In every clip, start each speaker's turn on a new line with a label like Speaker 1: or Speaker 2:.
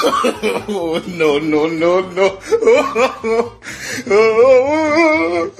Speaker 1: oh, no, no, no, no. Oh, oh,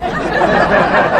Speaker 1: Ha ha ha ha!